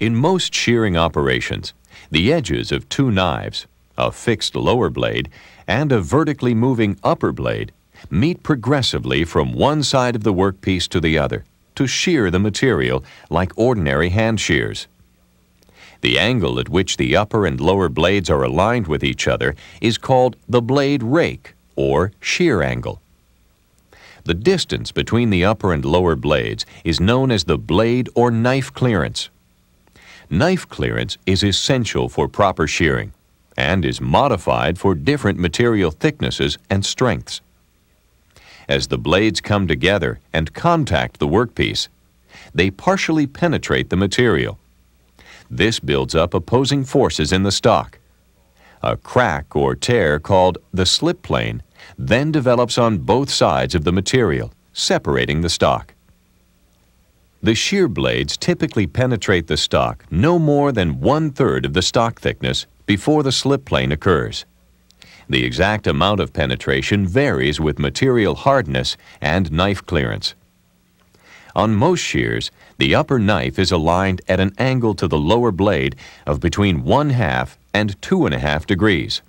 In most shearing operations, the edges of two knives, a fixed lower blade and a vertically moving upper blade, meet progressively from one side of the workpiece to the other to shear the material like ordinary hand shears. The angle at which the upper and lower blades are aligned with each other is called the blade rake or shear angle. The distance between the upper and lower blades is known as the blade or knife clearance. Knife clearance is essential for proper shearing and is modified for different material thicknesses and strengths. As the blades come together and contact the workpiece, they partially penetrate the material. This builds up opposing forces in the stock. A crack or tear called the slip plane then develops on both sides of the material, separating the stock. The shear blades typically penetrate the stock no more than one-third of the stock thickness before the slip plane occurs. The exact amount of penetration varies with material hardness and knife clearance. On most shears, the upper knife is aligned at an angle to the lower blade of between one half and two and a half degrees.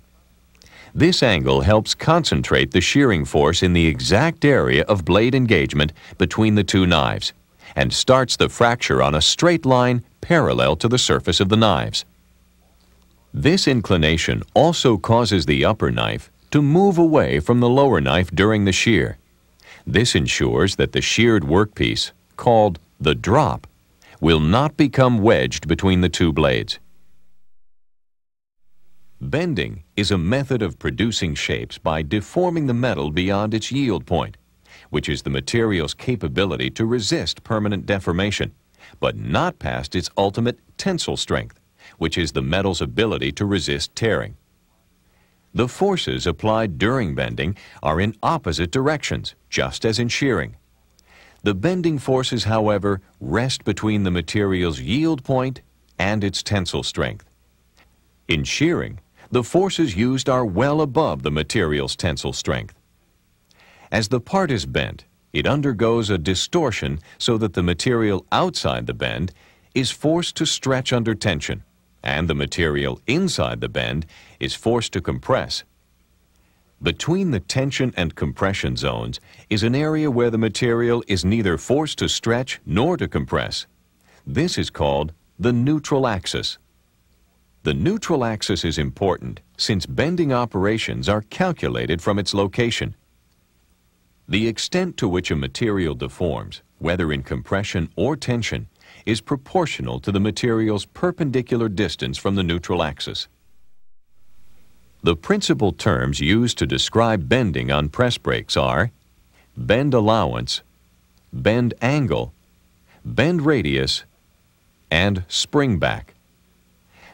This angle helps concentrate the shearing force in the exact area of blade engagement between the two knives and starts the fracture on a straight line parallel to the surface of the knives. This inclination also causes the upper knife to move away from the lower knife during the shear. This ensures that the sheared workpiece, called the drop, will not become wedged between the two blades. Bending is a method of producing shapes by deforming the metal beyond its yield point which is the material's capability to resist permanent deformation, but not past its ultimate tensile strength, which is the metal's ability to resist tearing. The forces applied during bending are in opposite directions, just as in shearing. The bending forces, however, rest between the material's yield point and its tensile strength. In shearing, the forces used are well above the material's tensile strength. As the part is bent, it undergoes a distortion so that the material outside the bend is forced to stretch under tension, and the material inside the bend is forced to compress. Between the tension and compression zones is an area where the material is neither forced to stretch nor to compress. This is called the neutral axis. The neutral axis is important since bending operations are calculated from its location. The extent to which a material deforms, whether in compression or tension, is proportional to the material's perpendicular distance from the neutral axis. The principal terms used to describe bending on press brakes are bend allowance, bend angle, bend radius, and spring back.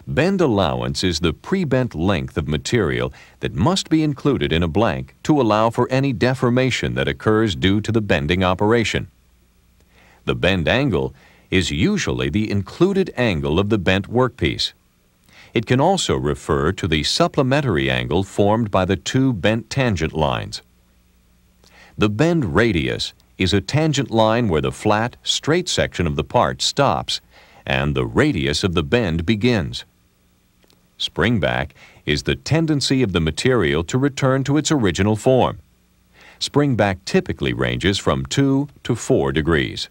Bend allowance is the pre-bent length of material that must be included in a blank to allow for any deformation that occurs due to the bending operation. The bend angle is usually the included angle of the bent workpiece. It can also refer to the supplementary angle formed by the two bent tangent lines. The bend radius is a tangent line where the flat, straight section of the part stops and the radius of the bend begins. Springback is the tendency of the material to return to its original form. Springback typically ranges from 2 to 4 degrees.